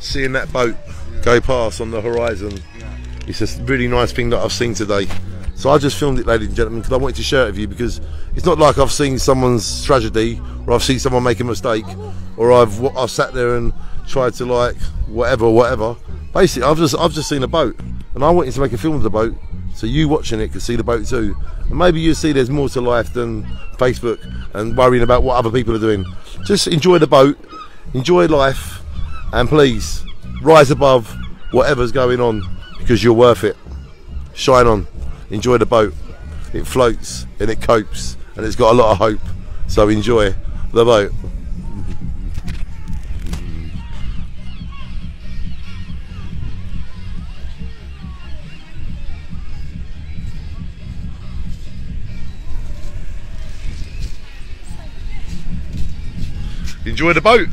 seeing that boat go past on the horizon. It's a really nice thing that I've seen today. So I just filmed it, ladies and gentlemen, because I wanted to share it with you because it's not like I've seen someone's tragedy or I've seen someone make a mistake or I've I've sat there and tried to like whatever, whatever. Basically, I've just I've just seen a boat and I wanted to make a film of the boat so you watching it can see the boat too. And maybe you see there's more to life than Facebook and worrying about what other people are doing. Just enjoy the boat, enjoy life, and please rise above whatever's going on because you're worth it. Shine on, enjoy the boat. It floats and it copes and it's got a lot of hope. So enjoy the boat. Enjoy the boat.